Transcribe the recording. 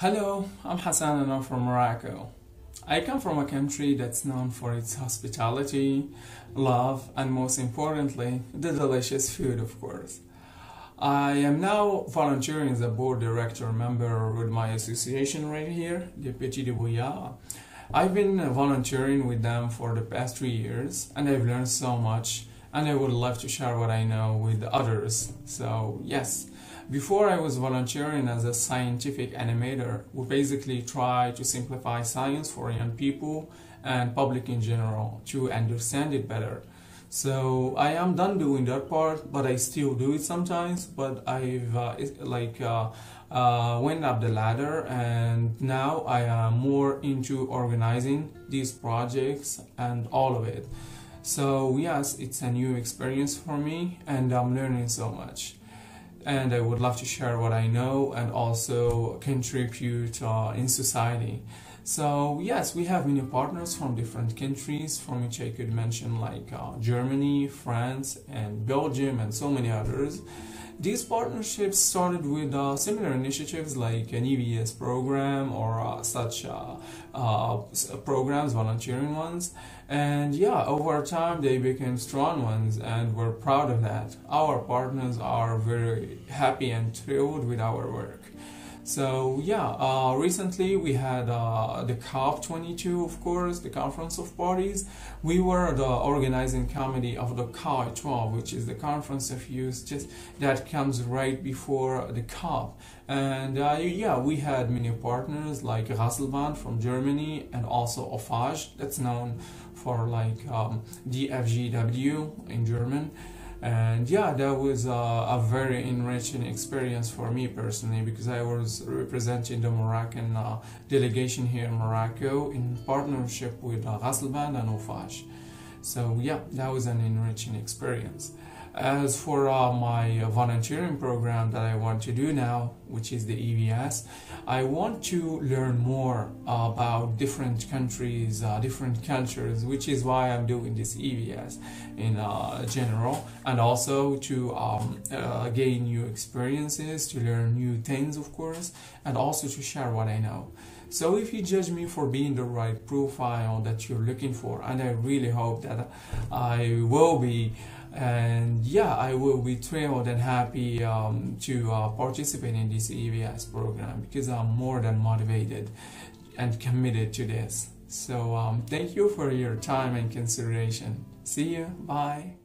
Hello, I'm Hassan and I'm from Morocco. I come from a country that's known for its hospitality, love, and most importantly, the delicious food, of course. I am now volunteering as a board director member with my association right here, the Petit de. I've been volunteering with them for the past three years and I've learned so much and I would love to share what I know with others. So, yes, before I was volunteering as a scientific animator, we basically try to simplify science for young people and public in general to understand it better. So I am done doing that part, but I still do it sometimes. But I've uh, like uh, uh, went up the ladder, and now I am more into organizing these projects and all of it. So yes, it's a new experience for me and I'm learning so much. And I would love to share what I know and also contribute uh, in society. So yes, we have many partners from different countries from which I could mention like uh, Germany, France and Belgium and so many others. These partnerships started with uh, similar initiatives like an EVS program or uh, such uh, uh, programs, volunteering ones. And yeah, over time they became strong ones and we're proud of that. Our partners are very happy and thrilled with our work. So yeah, uh, recently we had uh, the COP22, of course, the Conference of Parties. We were the organizing committee of the COY 12, which is the Conference of Youth, just that comes right before the COP. And uh, yeah, we had many partners like Rasselband from Germany and also OFAJ, that's known for like um, DFJW in German and yeah that was a, a, very enriching experience for me personally because I was representing the Moroccan uh, delegation here in Morocco in partnership with uh, and OFAJ so yeah that was an enriching experience as for uh, my volunteering program that I want to do now, which is the EVS, I want to learn more about different countries, uh, different cultures, which is why I'm doing this EVS in uh, general, and also to um, uh, gain new experiences, to learn new things, of course, and also to share what I know. So if you judge me for being the right profile that you're looking for, and I really hope that I will be and yeah i will be thrilled and happy um, to uh, participate in this evs program because i'm more than motivated and committed to this. So um, thank you for your time and consideration. See you bye